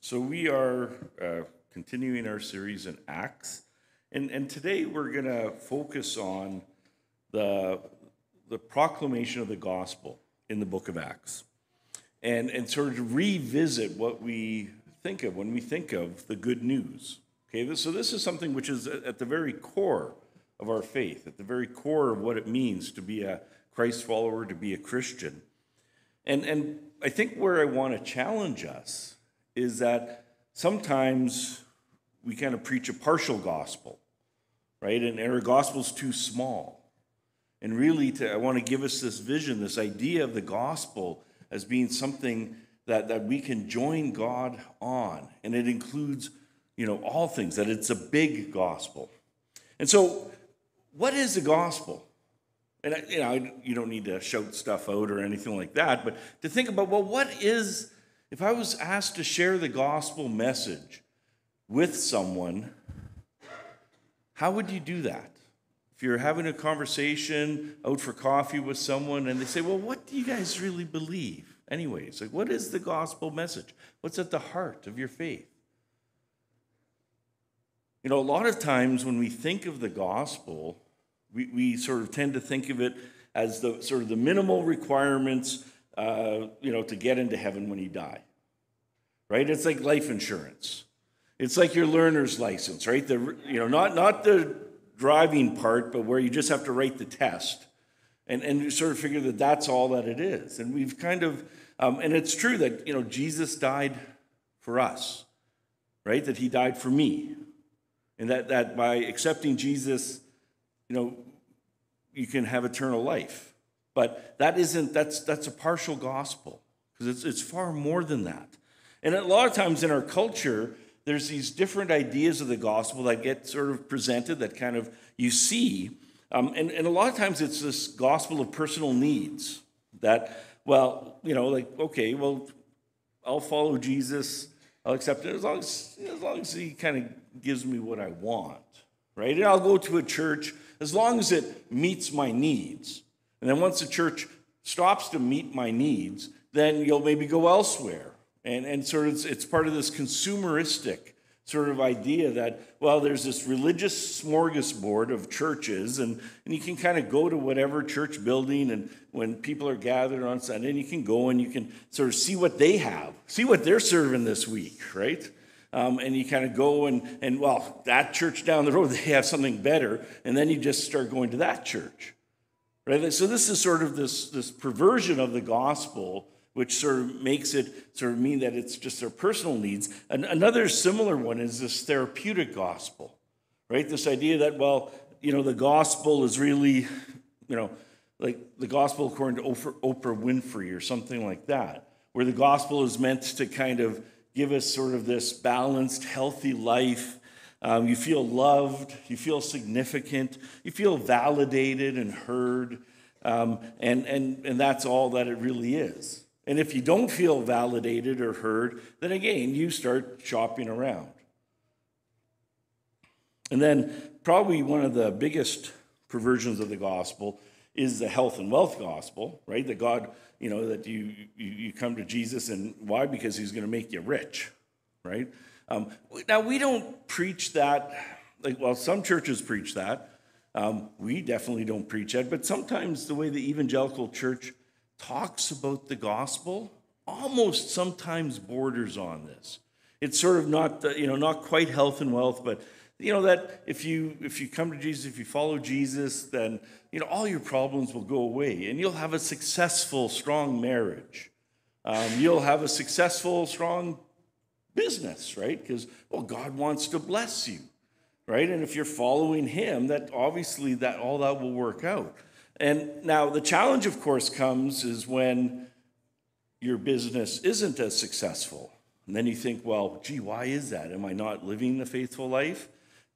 So we are uh, continuing our series in Acts, and, and today we're going to focus on the, the proclamation of the gospel in the book of Acts, and, and sort of revisit what we think of when we think of the good news. Okay, so this is something which is at the very core of our faith, at the very core of what it means to be a Christ follower, to be a Christian. And, and I think where I want to challenge us is that sometimes we kind of preach a partial gospel, right? And our gospel's too small. And really, to, I want to give us this vision, this idea of the gospel as being something that, that we can join God on. And it includes, you know, all things, that it's a big gospel. And so, what is the gospel? And, you know, you don't need to shout stuff out or anything like that, but to think about, well, what is if I was asked to share the gospel message with someone, how would you do that? If you're having a conversation out for coffee with someone and they say, Well, what do you guys really believe? Anyways, like, what is the gospel message? What's at the heart of your faith? You know, a lot of times when we think of the gospel, we, we sort of tend to think of it as the sort of the minimal requirements uh, you know, to get into heaven when you die. Right? It's like life insurance. It's like your learner's license, right? The, you know, not, not the driving part, but where you just have to write the test. And, and you sort of figure that that's all that it is. And we've kind of, um, and it's true that, you know, Jesus died for us, right? That he died for me. And that, that by accepting Jesus, you know, you can have eternal life. But that isn't, that's, that's a partial gospel because it's, it's far more than that. And a lot of times in our culture, there's these different ideas of the gospel that get sort of presented that kind of you see. Um, and, and a lot of times it's this gospel of personal needs that, well, you know, like, okay, well, I'll follow Jesus, I'll accept it as long as, as, long as he kind of gives me what I want, right? And I'll go to a church as long as it meets my needs. And then once the church stops to meet my needs, then you'll maybe go elsewhere. And, and sort of it's, it's part of this consumeristic sort of idea that, well, there's this religious smorgasbord of churches, and, and you can kind of go to whatever church building, and when people are gathered on Sunday, and you can go and you can sort of see what they have, see what they're serving this week, right? Um, and you kind of go and, and, well, that church down the road, they have something better, and then you just start going to that church. Right? So this is sort of this, this perversion of the gospel, which sort of makes it sort of mean that it's just their personal needs. And another similar one is this therapeutic gospel, right? This idea that, well, you know, the gospel is really, you know, like the gospel according to Oprah Winfrey or something like that, where the gospel is meant to kind of give us sort of this balanced, healthy life um, you feel loved, you feel significant, you feel validated and heard, um, and, and, and that's all that it really is. And if you don't feel validated or heard, then again, you start shopping around. And then, probably one of the biggest perversions of the gospel is the health and wealth gospel, right? That God, you know, that you, you, you come to Jesus, and why? Because he's going to make you rich, right? Um, now, we don't preach that, like, well, some churches preach that. Um, we definitely don't preach that, but sometimes the way the evangelical church talks about the gospel almost sometimes borders on this. It's sort of not, the, you know, not quite health and wealth, but you know that if you if you come to Jesus, if you follow Jesus, then you know all your problems will go away, and you'll have a successful, strong marriage. Um, you'll have a successful, strong business, right? Because, well, God wants to bless you, right? And if you're following Him, that obviously that all that will work out. And now the challenge, of course, comes is when your business isn't as successful. And then you think, well, gee, why is that? Am I not living the faithful life?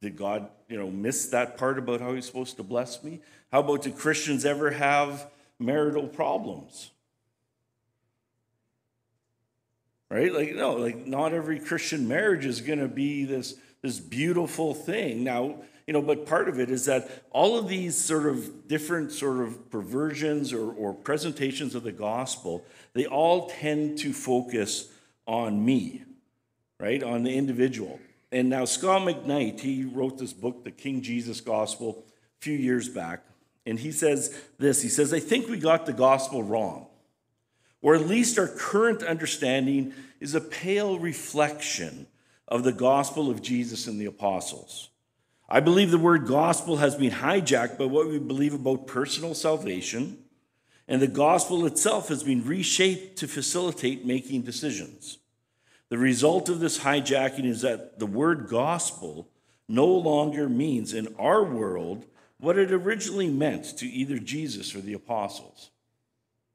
Did God, you know, miss that part about how He's supposed to bless me? How about do Christians ever have marital problems? Right? Like, no, like not every Christian marriage is going to be this, this beautiful thing. Now, you know, but part of it is that all of these sort of different sort of perversions or, or presentations of the gospel, they all tend to focus on me, right, on the individual. And now Scot McKnight, he wrote this book, The King Jesus Gospel, a few years back. And he says this He says, I think we got the gospel wrong, or at least our current understanding is a pale reflection of the gospel of Jesus and the apostles. I believe the word gospel has been hijacked by what we believe about personal salvation, and the gospel itself has been reshaped to facilitate making decisions. The result of this hijacking is that the word gospel no longer means in our world what it originally meant to either Jesus or the apostles.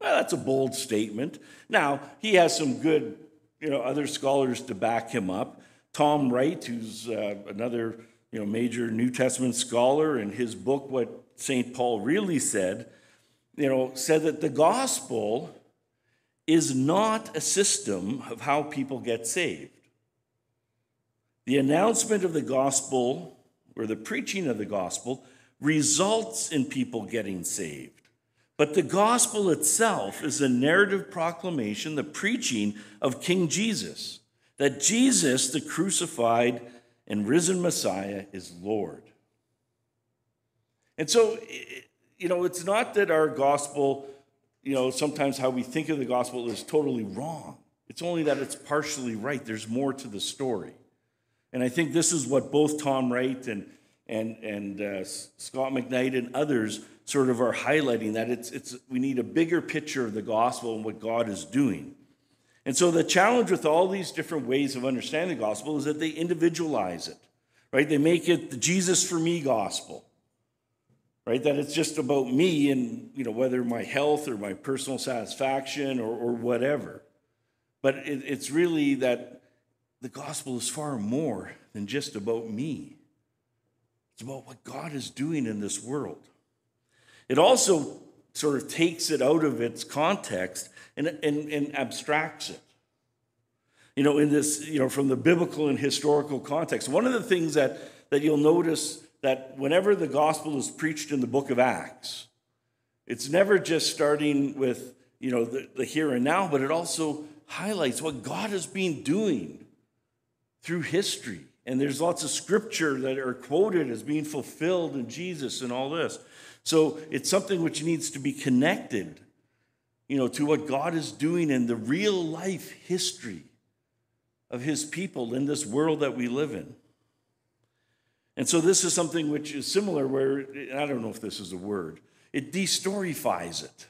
Well, that's a bold statement. Now, he has some good, you know, other scholars to back him up. Tom Wright, who's uh, another, you know, major New Testament scholar, in his book, What St. Paul Really Said, you know, said that the gospel is not a system of how people get saved. The announcement of the gospel or the preaching of the gospel results in people getting saved. But the gospel itself is a narrative proclamation, the preaching of King Jesus, that Jesus, the crucified and risen Messiah, is Lord. And so, you know, it's not that our gospel you know, sometimes how we think of the gospel is totally wrong. It's only that it's partially right. There's more to the story. And I think this is what both Tom Wright and, and, and uh, Scot McKnight and others sort of are highlighting that it's, it's, we need a bigger picture of the gospel and what God is doing. And so the challenge with all these different ways of understanding the gospel is that they individualize it, right? They make it the Jesus for me gospel right? That it's just about me and, you know, whether my health or my personal satisfaction or, or whatever. But it, it's really that the gospel is far more than just about me. It's about what God is doing in this world. It also sort of takes it out of its context and, and, and abstracts it. You know, in this, you know, from the biblical and historical context. One of the things that, that you'll notice that whenever the gospel is preached in the book of Acts, it's never just starting with you know the, the here and now, but it also highlights what God has been doing through history. And there's lots of scripture that are quoted as being fulfilled in Jesus and all this. So it's something which needs to be connected, you know, to what God is doing in the real life history of his people in this world that we live in. And so this is something which is similar where, I don't know if this is a word, it destorifies it.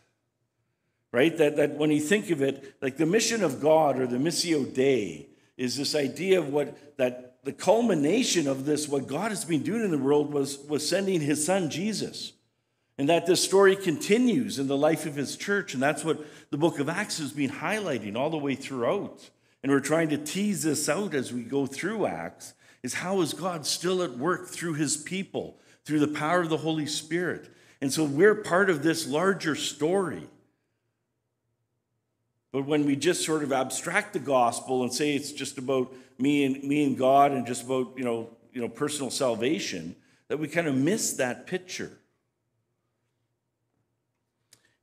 Right? That, that when you think of it, like the mission of God or the Missio Dei is this idea of what that the culmination of this, what God has been doing in the world was, was sending his son Jesus. And that this story continues in the life of his church. And that's what the book of Acts has been highlighting all the way throughout. And we're trying to tease this out as we go through Acts is how is God still at work through his people, through the power of the Holy Spirit? And so we're part of this larger story. But when we just sort of abstract the gospel and say it's just about me and me and God and just about, you know, you know, personal salvation, that we kind of miss that picture.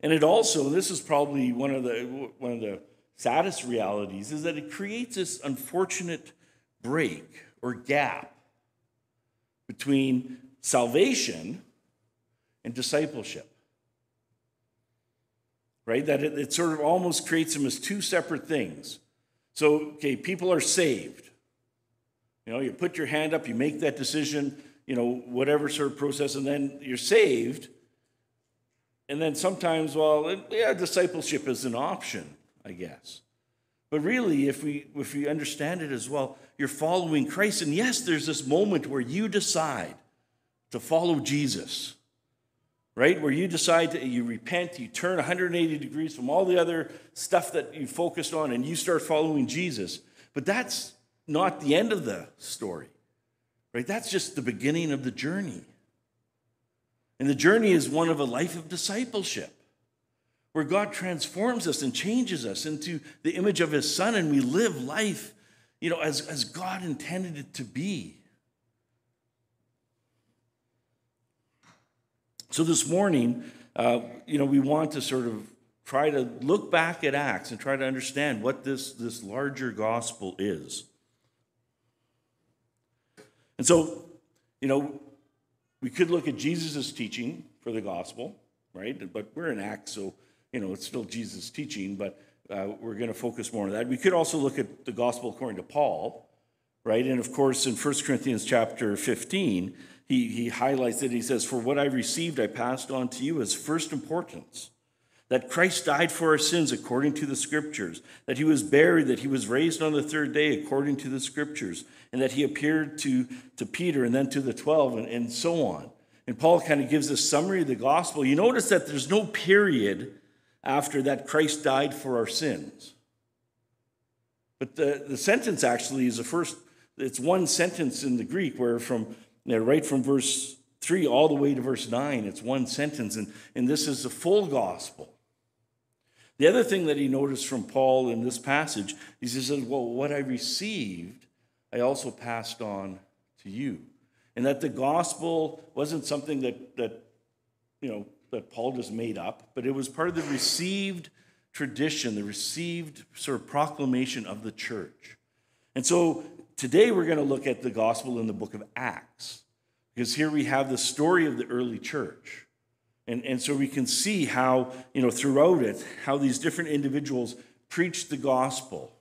And it also, this is probably one of the one of the saddest realities, is that it creates this unfortunate break or gap between salvation and discipleship. Right? That it, it, sort of almost creates them as two separate things. So, okay, people are saved. You know, you put your hand up, you make that decision, you know, whatever sort of process, and then you're saved. And then sometimes, well, yeah, discipleship is an option, I guess. But really, if we, if we understand it as well, you're following Christ. And yes, there's this moment where you decide to follow Jesus, right? Where you decide to, you repent, you turn 180 degrees from all the other stuff that you focused on, and you start following Jesus. But that's not the end of the story, right? That's just the beginning of the journey. And the journey is one of a life of discipleship where God transforms us and changes us into the image of his son, and we live life, you know, as, as God intended it to be. So this morning, uh, you know, we want to sort of try to look back at Acts and try to understand what this, this larger gospel is. And so, you know, we could look at Jesus' teaching for the gospel, right? But we're in Acts, so, you know, it's still Jesus' teaching, but uh, we're going to focus more on that. We could also look at the gospel according to Paul, right? And of course, in 1 Corinthians chapter 15, he, he highlights it. He says, For what I received, I passed on to you as first importance that Christ died for our sins according to the scriptures, that he was buried, that he was raised on the third day according to the scriptures, and that he appeared to, to Peter and then to the 12, and, and so on. And Paul kind of gives a summary of the gospel. You notice that there's no period after that Christ died for our sins. But the, the sentence actually is the first, it's one sentence in the Greek where from, you know, right from verse 3 all the way to verse 9, it's one sentence. And, and this is the full gospel. The other thing that he noticed from Paul in this passage, is he says, Well, what I received, I also passed on to you. And that the gospel wasn't something that, that you know, that Paul just made up, but it was part of the received tradition, the received sort of proclamation of the church. And so today we're going to look at the gospel in the book of Acts, because here we have the story of the early church. And, and so we can see how, you know, throughout it, how these different individuals preached the gospel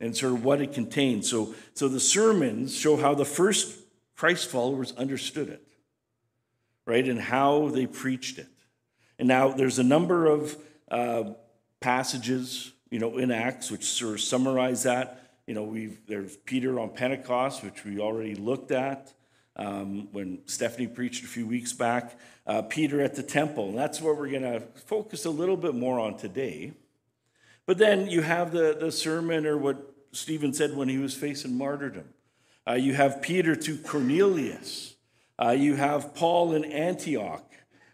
and sort of what it contains. So, so the sermons show how the first Christ followers understood it, right? And how they preached it. And now there's a number of uh, passages, you know, in Acts which sort of summarize that. You know, we've there's Peter on Pentecost, which we already looked at um, when Stephanie preached a few weeks back uh, Peter at the temple. And that's what we're going to focus a little bit more on today. But then you have the, the sermon, or what Stephen said when he was facing martyrdom. Uh, you have Peter to Cornelius. Uh, you have Paul in Antioch,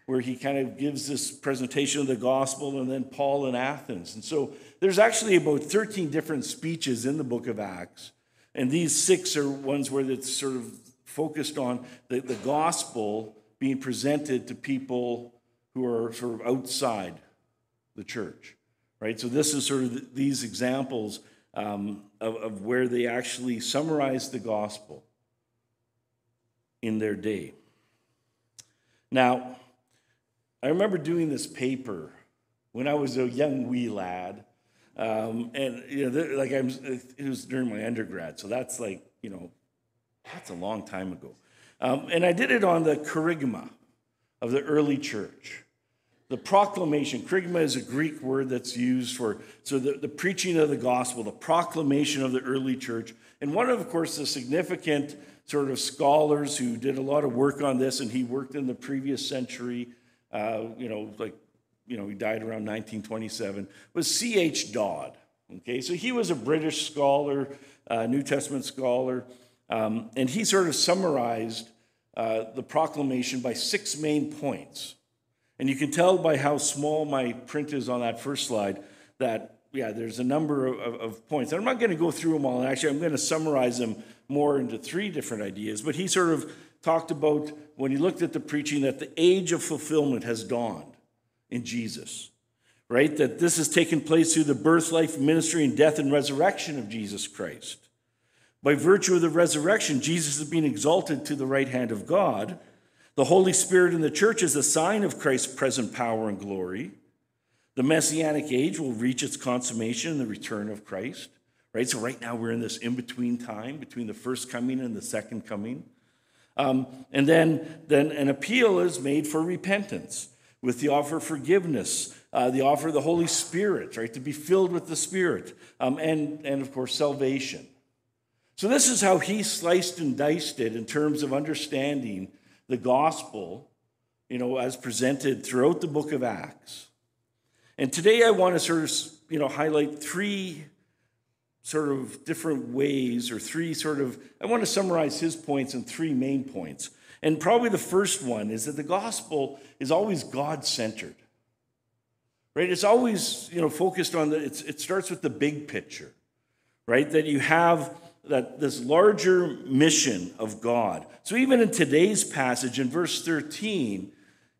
where he kind of gives this presentation of the gospel, and then Paul in Athens. And so there's actually about 13 different speeches in the book of Acts. And these six are ones where it's sort of focused on the, the gospel being presented to people who are sort of outside the church, right? So this is sort of these examples um, of, of where they actually summarize the gospel in their day. Now, I remember doing this paper when I was a young wee lad. Um, and you know, like I'm, it was during my undergrad, so that's like you know, that's a long time ago. Um, and I did it on the kerygma of the early church. The proclamation, kerygma is a Greek word that's used for, so the, the preaching of the gospel, the proclamation of the early church. And one of, of course, the significant sort of scholars who did a lot of work on this, and he worked in the previous century, uh, you know, like, you know, he died around 1927, was C.H. Dodd. Okay, so he was a British scholar, uh, New Testament scholar. Um, and he sort of summarized uh, the proclamation by six main points. And you can tell by how small my print is on that first slide that, yeah, there's a number of, of, points. And I'm not going to go through them all. And actually, I'm going to summarize them more into three different ideas. But he sort of talked about, when he looked at the preaching, that the age of fulfillment has dawned in Jesus, right? That this has taken place through the birth, life, ministry, and death and resurrection of Jesus Christ. By virtue of the resurrection, Jesus is being exalted to the right hand of God. The Holy Spirit in the church is a sign of Christ's present power and glory. The messianic age will reach its consummation in the return of Christ. Right? So, right now, we're in this in between time between the first coming and the second coming. Um, and then, then an appeal is made for repentance with the offer of forgiveness, uh, the offer of the Holy Spirit, right? To be filled with the Spirit, um, and, and of course, salvation. So, this is how he sliced and diced it in terms of understanding the gospel, you know, as presented throughout the book of Acts. And today I want to sort of, you know, highlight three sort of different ways or three sort of, I want to summarize his points in three main points. And probably the first one is that the gospel is always God centered. Right? It's always, you know, focused on the, it starts with the big picture, right? That you have that this larger mission of God. So even in today's passage in verse 13,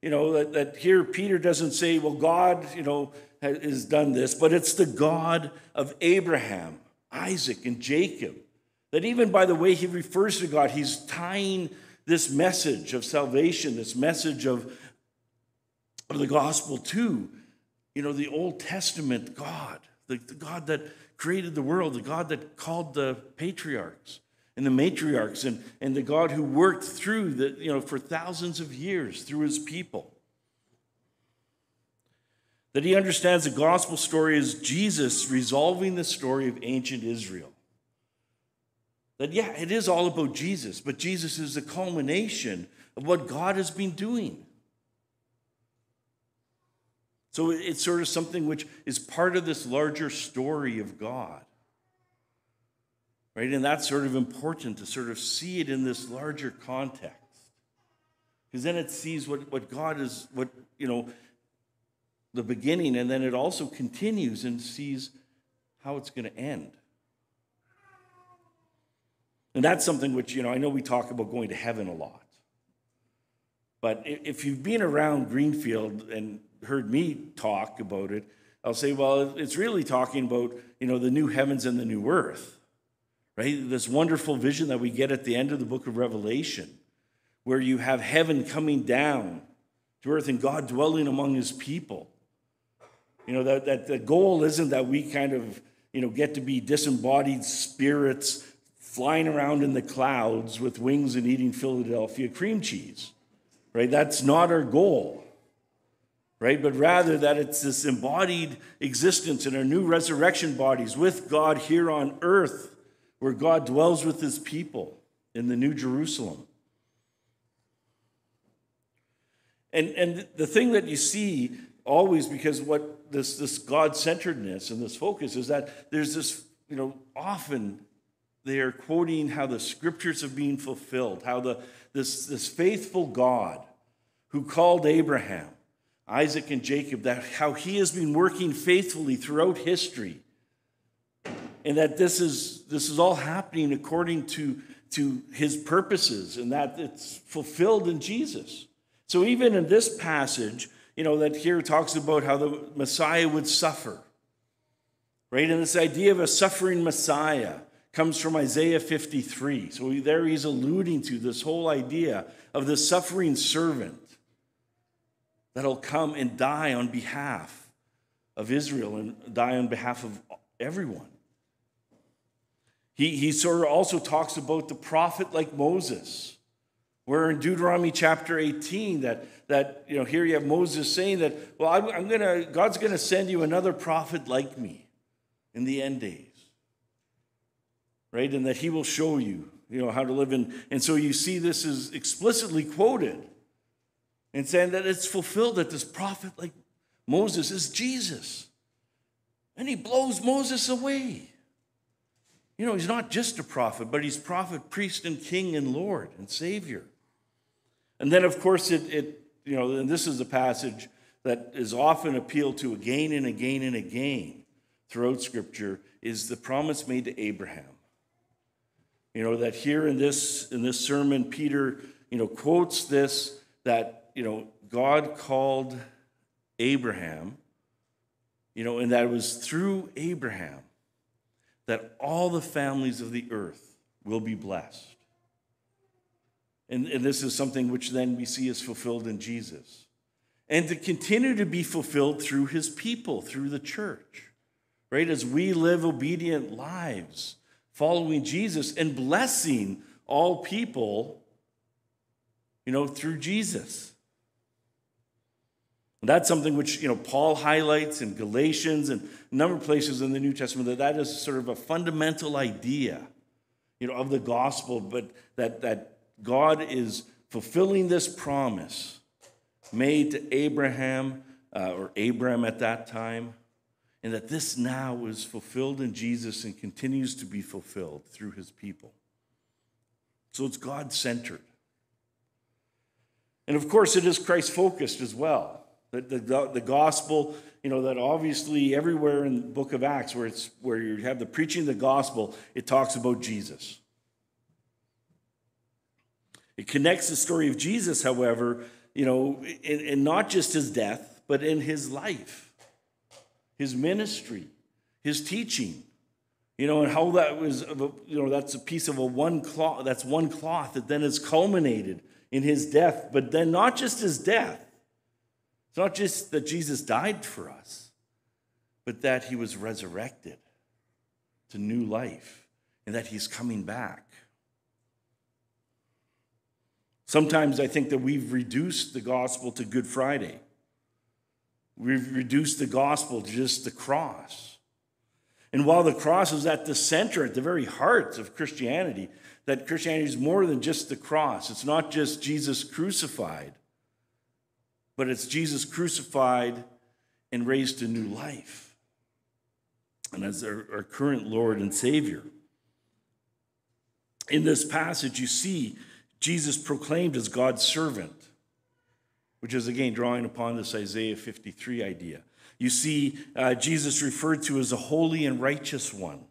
you know, that, that here Peter doesn't say, well, God, you know, has done this, but it's the God of Abraham, Isaac, and Jacob That even by the way he refers to God, he's tying this message of salvation, this message of, of the gospel to, you know, the Old Testament God, the, the God that created the world, the God that called the patriarchs and the matriarchs, and, and the God who worked through the, you know, for thousands of years through his people. That he understands the gospel story is Jesus resolving the story of ancient Israel. That, yeah, it is all about Jesus, but Jesus is the culmination of what God has been doing. So it's sort of something which is part of this larger story of God. Right? And that's sort of important to sort of see it in this larger context. Because then it sees what, what God is, what, you know, the beginning, and then it also continues and sees how it's going to end. And that's something which, you know, I know we talk about going to heaven a lot. But if you've been around Greenfield and heard me talk about it, I'll say, well, it's really talking about, you know, the new heavens and the new earth, right? This wonderful vision that we get at the end of the book of Revelation, where you have heaven coming down to earth and God dwelling among his people. You know, that, that the goal isn't that we kind of, you know, get to be disembodied spirits flying around in the clouds with wings and eating Philadelphia cream cheese, right? That's not our goal, right? But rather that it's this embodied existence in our new resurrection bodies with God here on earth, where God dwells with his people in the New Jerusalem. And, and the thing that you see always, because what this, this God centeredness and this focus is that there's this, you know, often they are quoting how the scriptures have been fulfilled, how the, this, this faithful God who called Abraham, Isaac, and Jacob, that how he has been working faithfully throughout history. And that this is, this is all happening according to, to his purposes, and that it's fulfilled in Jesus. So even in this passage, you know, that here talks about how the Messiah would suffer, right? And this idea of a suffering Messiah comes from Isaiah 53. So there he's alluding to this whole idea of the suffering servant that'll come and die on behalf of Israel and die on behalf of everyone. He, he sort of also talks about the prophet like Moses, where in Deuteronomy chapter 18, that, that you know, here you have Moses saying that, well, I'm, I'm gonna, God's gonna send you another prophet like me in the end days right? And that he will show you, you know, how to live in. And so you see this is explicitly quoted and saying that it's fulfilled that this prophet like Moses is Jesus. And he blows Moses away. You know, he's not just a prophet, but he's prophet, priest, and king, and Lord and Savior. And then, of course, it, it you know, and this is a passage that is often appealed to again and again and again throughout Scripture, is the promise made to Abraham. You know, that here in this in this sermon, Peter, you know, quotes this that, you know, God called Abraham, you know, and that it was through Abraham that all the families of the earth will be blessed. And, and this is something which then we see is fulfilled in Jesus. And to continue to be fulfilled through his people, through the church, right? As we live obedient lives following Jesus and blessing all people, you know, through Jesus. And that's something which, you know, Paul highlights in Galatians and a number of places in the New Testament that that is sort of a fundamental idea, you know, of the gospel, but that, that God is fulfilling this promise made to Abraham, uh, or Abram at that time, and that this now is fulfilled in Jesus and continues to be fulfilled through his people. So it's God centered. And of course, it is Christ focused as well. The, the, the, gospel, you know, that obviously everywhere in the book of Acts where, it's, where you have the preaching of the gospel, it talks about Jesus. It connects the story of Jesus, however, you know, in, in not just his death, but in his life his ministry, his teaching, You know, and how that was, you know, that's a piece of a one cloth, that's one cloth that then is culminated in his death, but then not just his death. It's not just that Jesus died for us, but that he was resurrected to new life and that he's coming back. Sometimes I think that we've reduced the gospel to Good Friday. We've reduced the gospel to just the cross. And while the cross is at the center, at the very heart of Christianity, that Christianity is more than just the cross. It's not just Jesus crucified, but it's Jesus crucified and raised to new life. And as our, our current Lord and Savior. In this passage, you see Jesus proclaimed as God's servant, which is again drawing upon this Isaiah 53 idea. You see uh, Jesus referred to as a holy and righteous one,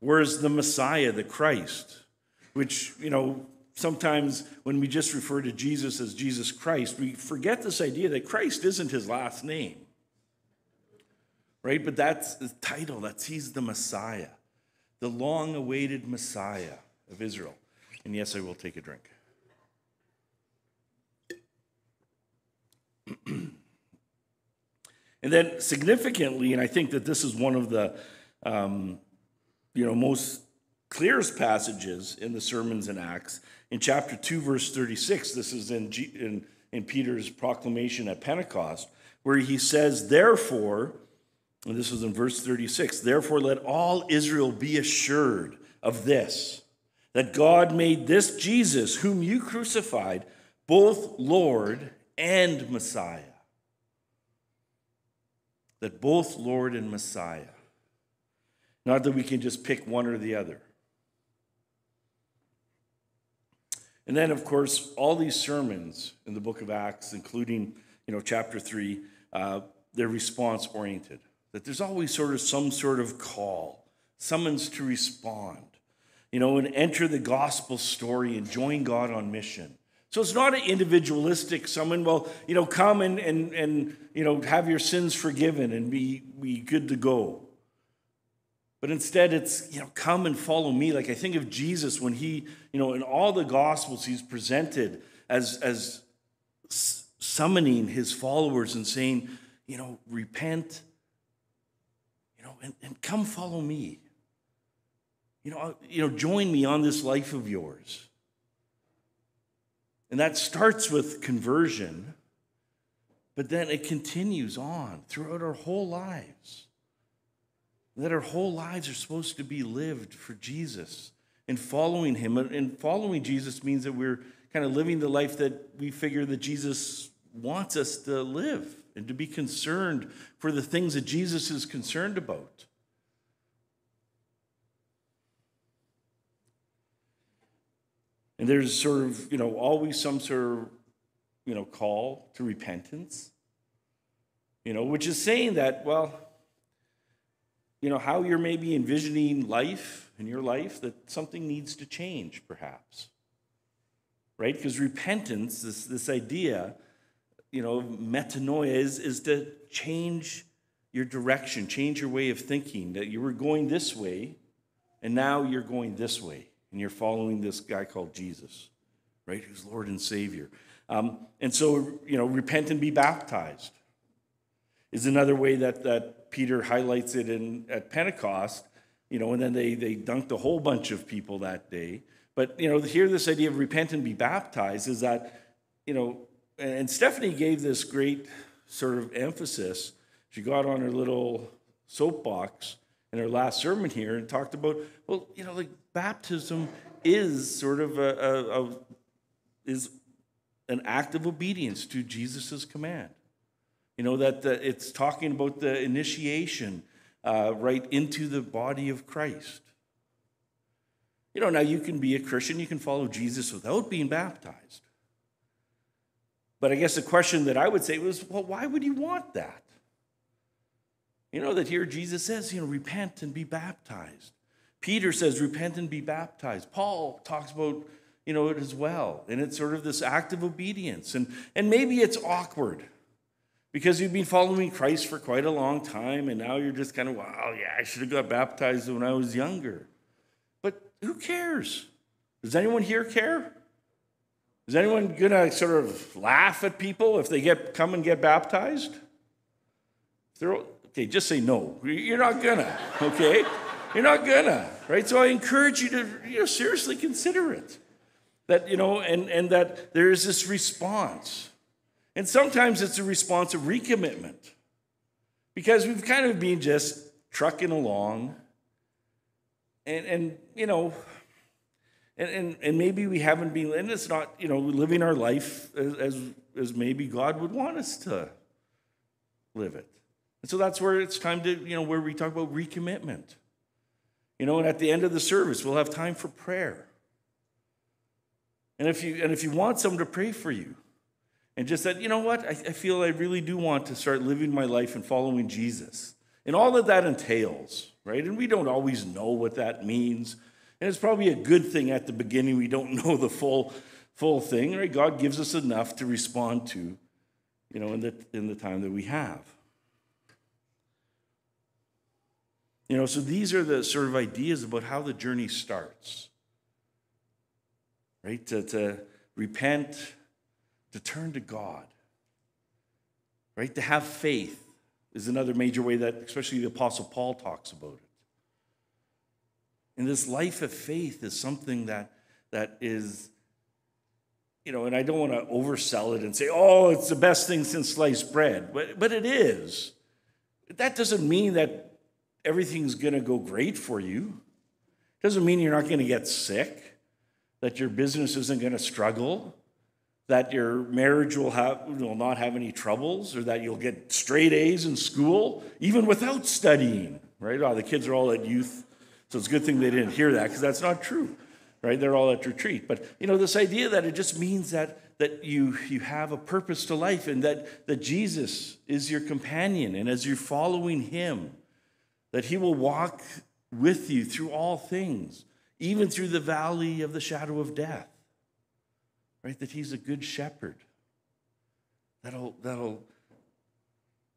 whereas the Messiah, the Christ, which, you know, sometimes when we just refer to Jesus as Jesus Christ, we forget this idea that Christ isn't his last name. Right? But that's the title, that's he's the Messiah, the long awaited Messiah of Israel. And yes, I will take a drink. And then significantly, and I think that this is one of the um, you know most clearest passages in the sermons in Acts, in chapter 2, verse 36, this is in, G, in, in Peter's proclamation at Pentecost, where he says, Therefore, and this is in verse 36, therefore let all Israel be assured of this, that God made this Jesus, whom you crucified, both Lord and Messiah. That both Lord and Messiah, not that we can just pick one or the other. And then, of course, all these sermons in the book of Acts, including, you know, chapter 3, uh, they're response oriented. That there's always sort of some sort of call, summons to respond, you know, and enter the gospel story and join God on mission. So it's not an individualistic someone, well, you know, come and, and, and you know, have your sins forgiven and be, be good to go. But instead, it's, you know, come and follow me. Like I think of Jesus when he, you know, in all the Gospels, he's presented as, as summoning his followers and saying, you know, repent, you know, and, and come follow me. You know, uh, you know, join me on this life of yours. And that starts with conversion, but then it continues on throughout our whole lives. That our whole lives are supposed to be lived for Jesus and following Him. And following Jesus means that we're kind of living the life that we figure that Jesus wants us to live and to be concerned for the things that Jesus is concerned about. And there's sort of, you know, always some sort of, you know, call to repentance, you know, which is saying that, well, you know, how you're maybe envisioning life in your life, that something needs to change, perhaps. Right? Because repentance, this, this idea, you know, metanoia, is, is to change your direction, change your way of thinking, that you were going this way, and now you're going this way and you're following this guy called Jesus, right? Who's Lord and Savior. Um, and so, you know, repent and be baptized is another way that, that Peter highlights it in, at Pentecost, you know, and then they, they dunked a whole bunch of people that day. But, you know, here this idea of repent and be baptized is that, you know, and Stephanie gave this great sort of emphasis. She got on her little soapbox in her last sermon here and talked about, well, you know, like baptism is sort of a, a, a is an act of obedience to Jesus' command. You know, that the, it's talking about the initiation uh, right into the body of Christ. You know, now you can be a Christian, you can follow Jesus without being baptized. But I guess the question that I would say was, well, why would you want that? You know, that here Jesus says, you know, repent and be baptized. Peter says, repent and be baptized. Paul talks about, you know, it as well. And it's sort of this act of obedience. And, and maybe it's awkward because you've been following Christ for quite a long time, and now you're just kind of, wow, yeah, I should have got baptized when I was younger. But who cares? Does anyone here care? Is anyone gonna sort of laugh at people if they get come and get baptized? They're, okay, just say no. You're not gonna. Okay, you're not gonna. Right. So I encourage you to you know seriously consider it. That you know, and and that there is this response, and sometimes it's a response of recommitment, because we've kind of been just trucking along, and and you know and, and, and maybe we haven't been, and it's not, you know, living our life as, as, as maybe God would want us to live it. And so that's where it's time to, you know, where we talk about recommitment. You know, and at the end of the service, we'll have time for prayer. And if you and if you want someone to pray for you, and just said, you know what, I, I feel I really do want to start living my life and following Jesus. And all that that entails, right? And we don't always know what that means. And it's probably a good thing at the beginning we don't know the full, full thing, right? God gives us enough to respond to, you know, in the, in the time that we have. You know, so these are the sort of ideas about how the journey starts, right? To, to repent, to turn to God, right? To have faith is another major way that, especially the Apostle Paul talks about it. And this life of faith is something that, that is, you know, and I don't want to oversell it and say, oh, it's the best thing since sliced bread, but, but it is. That doesn't mean that everything's going to go great for you. It doesn't mean you're not going to get sick, that your business isn't going to struggle, that your marriage will, have, will not have any troubles, or that you'll get straight A's in school, even without studying, right? Oh, the kids are all at youth so it's a good thing they didn't hear that because that's not true, right? They're all at retreat. But you know, this idea that it just means that that you you have a purpose to life and that that Jesus is your companion, and as you're following Him, that He will walk with you through all things, even through the valley of the shadow of death. Right? That He's a good shepherd. That'll that'll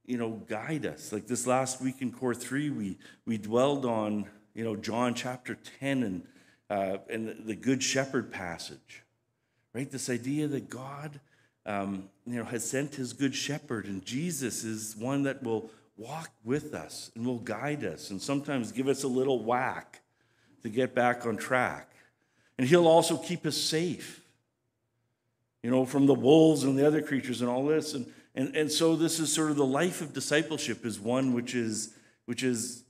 you know guide us. Like this last week in core three, we we dwelled on you know, John chapter 10 and, uh, and the Good Shepherd passage, right? This idea that God, um, you know, has sent his Good Shepherd, and Jesus is one that will walk with us and will guide us and sometimes give us a little whack to get back on track. And he'll also keep us safe, you know, from the wolves and the other creatures and all this. And, and, and so this is sort of the life of discipleship is one which is, which is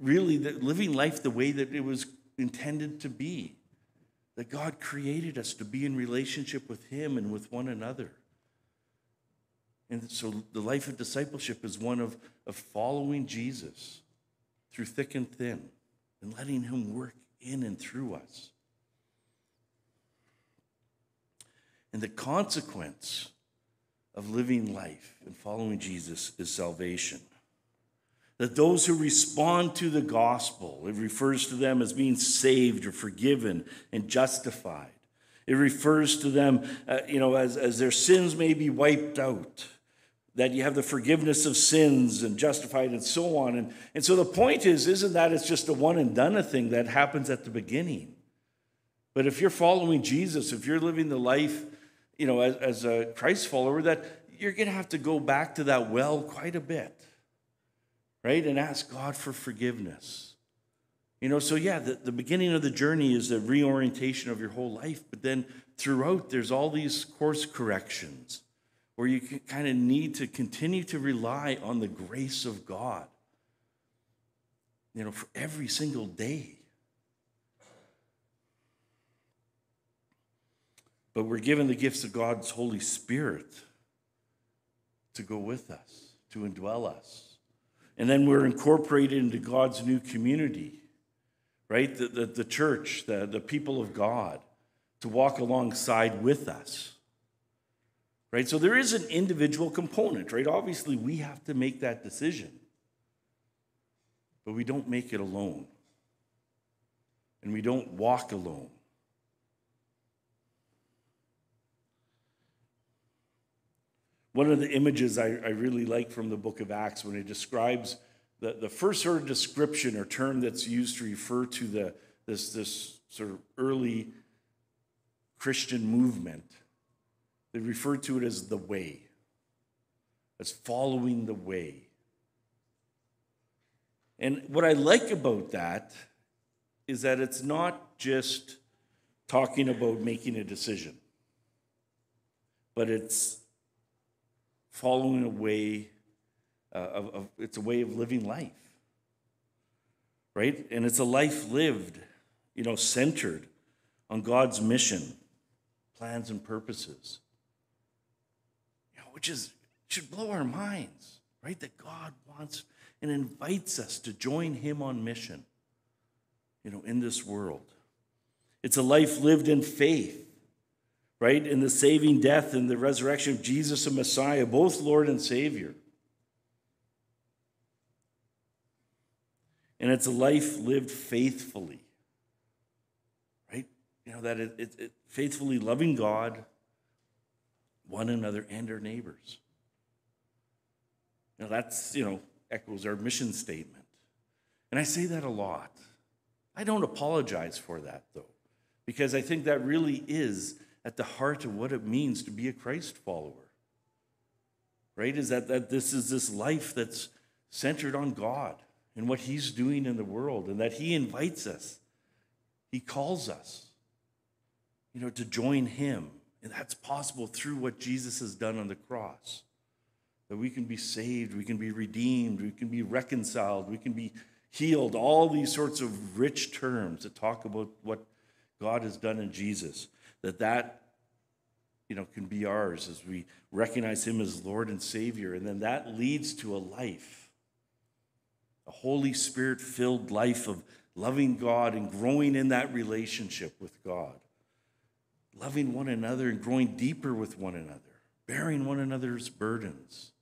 really living life the way that it was intended to be. That God created us to be in relationship with Him and with one another. And so the life of discipleship is one of, of following Jesus through thick and thin and letting Him work in and through us. And the consequence of living life and following Jesus is salvation that those who respond to the gospel, it refers to them as being saved or forgiven and justified. It refers to them, uh, you know, as, as their sins may be wiped out, that you have the forgiveness of sins and justified and so on. And, and so the point is, isn't that it's just a one and done a thing that happens at the beginning. But if you're following Jesus, if you're living the life, you know, as, as a Christ follower, that you're going to have to go back to that well quite a bit right? And ask God for forgiveness. You know, so yeah, the, the beginning of the journey is a reorientation of your whole life, but then throughout, there's all these course corrections where you kind of need to continue to rely on the grace of God, you know, for every single day. But we're given the gifts of God's Holy Spirit to go with us, to indwell us. And then we're incorporated into God's new community, right? The, the, the church, the, the people of God, to walk alongside with us. Right? So there is an individual component, right? Obviously, we have to make that decision. But we don't make it alone. And we don't walk alone. One of the images I, I really like from the book of Acts when it describes the, the first sort of description or term that's used to refer to the, this, this sort of early Christian movement, they refer to it as the way, as following the way. And what I like about that is that it's not just talking about making a decision, but it's following a way uh, of, of, it's a way of living life, right? And it's a life lived, you know, centered on God's mission, plans, and purposes, you know, which is should blow our minds, right? That God wants and invites us to join Him on mission, you know, in this world. It's a life lived in faith, right? In the saving death and the resurrection of Jesus and Messiah, both Lord and Savior. And it's a life lived faithfully, right? You know, that it, it, it faithfully loving God, one another, and our neighbors. Know, that's, you know, echoes our mission statement. And I say that a lot. I don't apologize for that, though, because I think that really is at the heart of what it means to be a Christ follower. Right? Is that, that this is this life that's centered on God and what He's doing in the world, and that He invites us, He calls us, you know, to join Him. And that's possible through what Jesus has done on the cross that we can be saved, we can be redeemed, we can be reconciled, we can be healed, all these sorts of rich terms that talk about what God has done in Jesus, that that you know can be ours as we recognize him as Lord and Savior. And then that leads to a life a Holy Spirit filled life of loving God and growing in that relationship with God. Loving one another and growing deeper with one another bearing one another's burdens.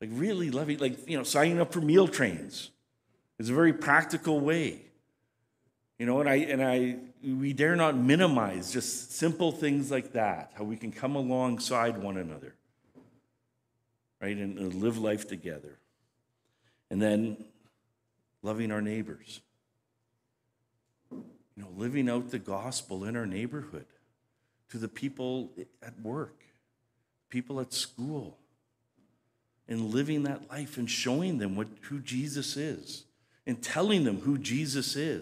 Like really loving, like, you know, signing up for meal trains is a very practical way. You know, and I and I we dare not minimize just simple things like that, how we can come alongside one another. Right? And, live life together. And then loving our neighbors. You know, living out the gospel in our neighborhood to the people at work, people at school, and living that life and showing them what, who Jesus is and telling them who Jesus is.